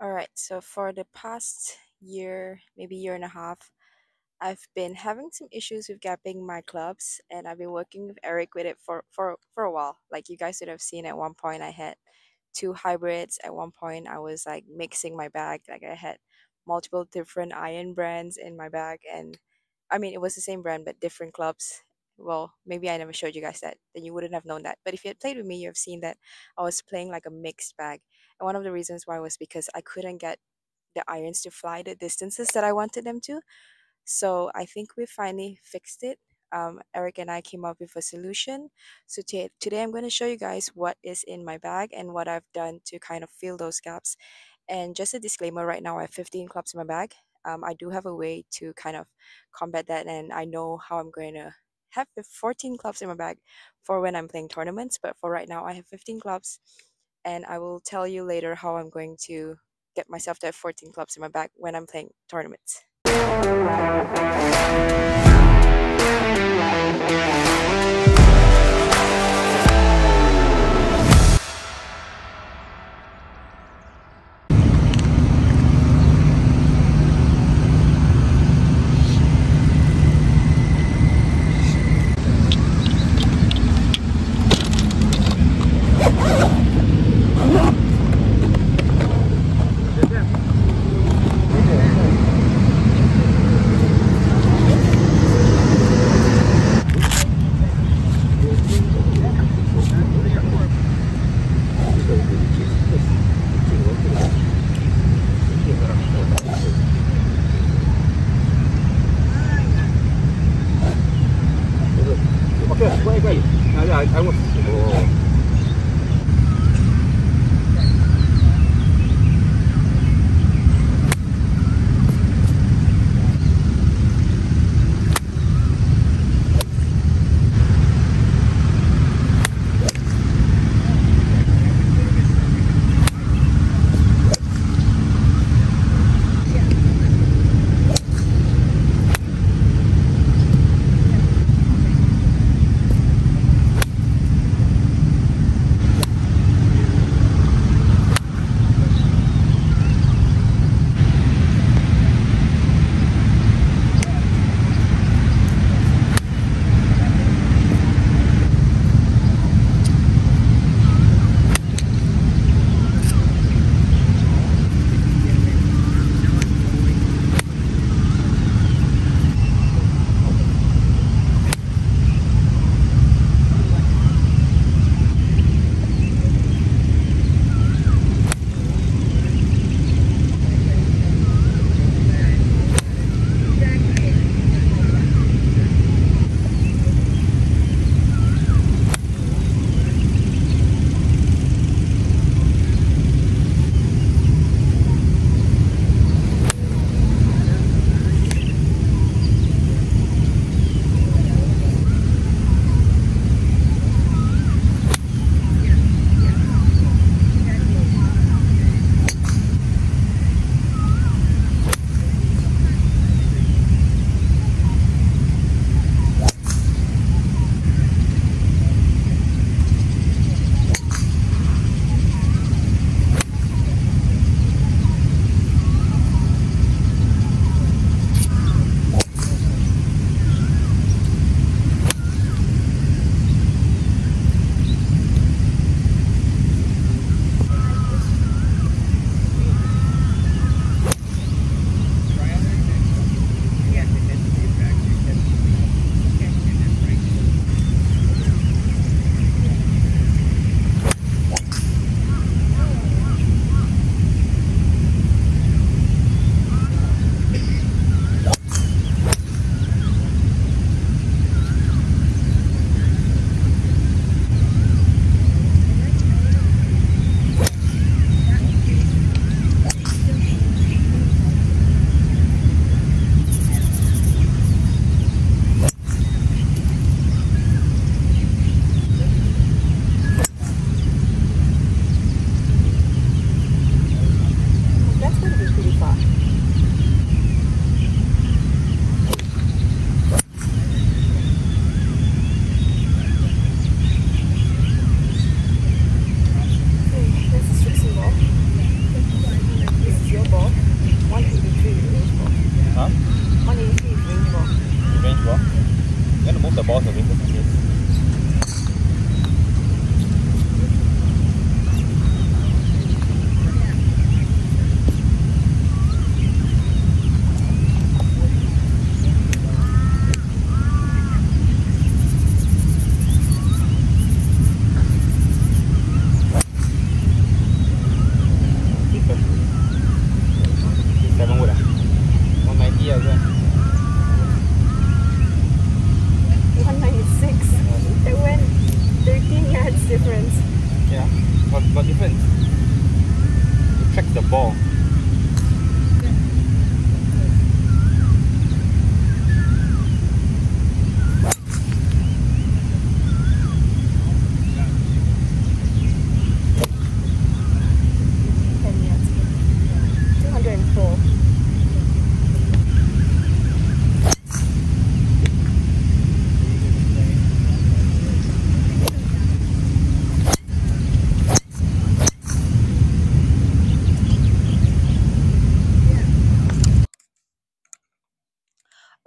All right, so for the past year, maybe year and a half, I've been having some issues with gapping my clubs, and I've been working with Eric with it for for for a while. Like you guys would have seen at one point, I had two hybrids. At one point, I was like mixing my bag. Like I had multiple different iron brands in my bag, and I mean it was the same brand but different clubs. Well, maybe I never showed you guys that, then you wouldn't have known that. But if you had played with me, you have seen that I was playing like a mixed bag. And one of the reasons why was because I couldn't get the irons to fly the distances that I wanted them to. So I think we finally fixed it. Um, Eric and I came up with a solution. So t- today I'm going to show you guys what is in my bag and what I've done to kind of fill those gaps. And just a disclaimer right now, I have 15 clubs in my bag. Um, I do have a way to kind of combat that, and I know how I'm going to have 14 clubs in my bag for when I'm playing tournaments. But for right now, I have 15 clubs, and I will tell you later how I'm going to get myself to have 14 clubs in my bag when I'm playing tournaments.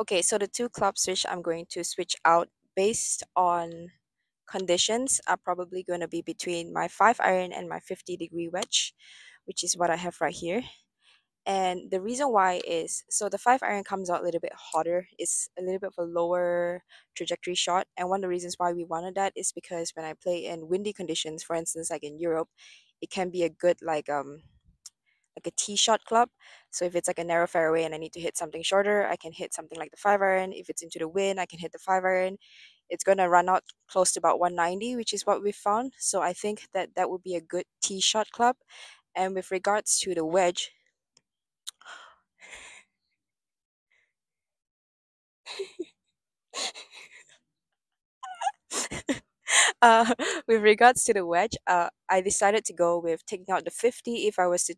Okay, so the two clubs which I'm going to switch out based on conditions are probably going to be between my 5 iron and my 50 degree wedge, which is what I have right here. And the reason why is so the 5 iron comes out a little bit hotter. It's a little bit of a lower trajectory shot. And one of the reasons why we wanted that is because when I play in windy conditions, for instance, like in Europe, it can be a good like um like a tee shot club. So if it's like a narrow fairway and I need to hit something shorter, I can hit something like the five iron. If it's into the wind, I can hit the five iron. It's gonna run out close to about 190, which is what we found. So I think that that would be a good tee shot club. And with regards to the wedge, uh, with regards to the wedge, uh, I decided to go with taking out the 50 if I was to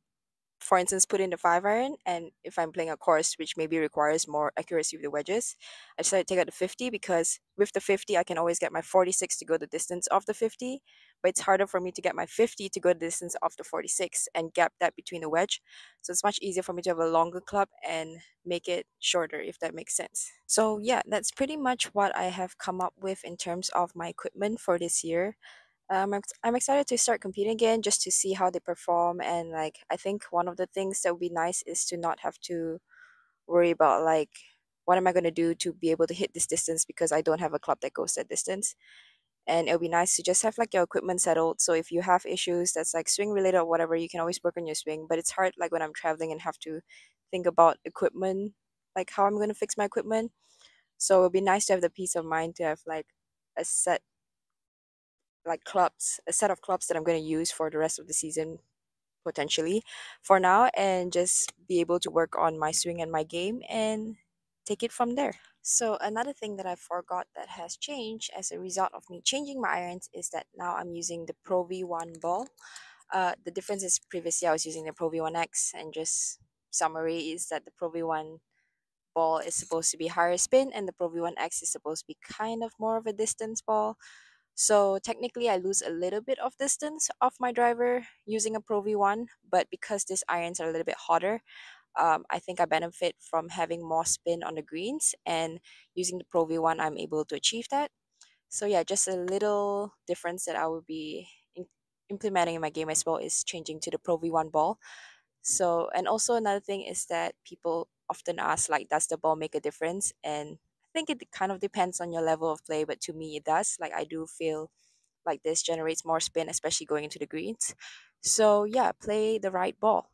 for instance, put in the five iron, and if I'm playing a course which maybe requires more accuracy with the wedges, I decided to take out the 50 because with the 50, I can always get my 46 to go the distance of the 50, but it's harder for me to get my 50 to go the distance of the 46 and gap that between the wedge. So it's much easier for me to have a longer club and make it shorter, if that makes sense. So yeah, that's pretty much what I have come up with in terms of my equipment for this year um, I'm, I'm excited to start competing again just to see how they perform. And like, I think one of the things that would be nice is to not have to worry about like, what am I going to do to be able to hit this distance because I don't have a club that goes that distance. And it'll be nice to just have like your equipment settled. So if you have issues that's like swing related or whatever, you can always work on your swing. But it's hard like when I'm traveling and have to think about equipment, like how I'm going to fix my equipment. So it'll be nice to have the peace of mind to have like a set like clubs, a set of clubs that I'm going to use for the rest of the season potentially for now and just be able to work on my swing and my game and take it from there. So another thing that I forgot that has changed as a result of me changing my irons is that now I'm using the Pro V1 ball. Uh, the difference is previously I was using the Pro V1X and just summary is that the Pro V1 ball is supposed to be higher spin and the Pro V1X is supposed to be kind of more of a distance ball. So technically, I lose a little bit of distance off my driver using a Pro V1, but because these irons are a little bit hotter, um, I think I benefit from having more spin on the greens and using the Pro V1, I'm able to achieve that. So yeah, just a little difference that I will be in- implementing in my game as well is changing to the Pro V1 ball. So and also another thing is that people often ask like, does the ball make a difference? And think it kind of depends on your level of play, but to me it does. Like I do feel like this generates more spin, especially going into the greens. So yeah, play the right ball.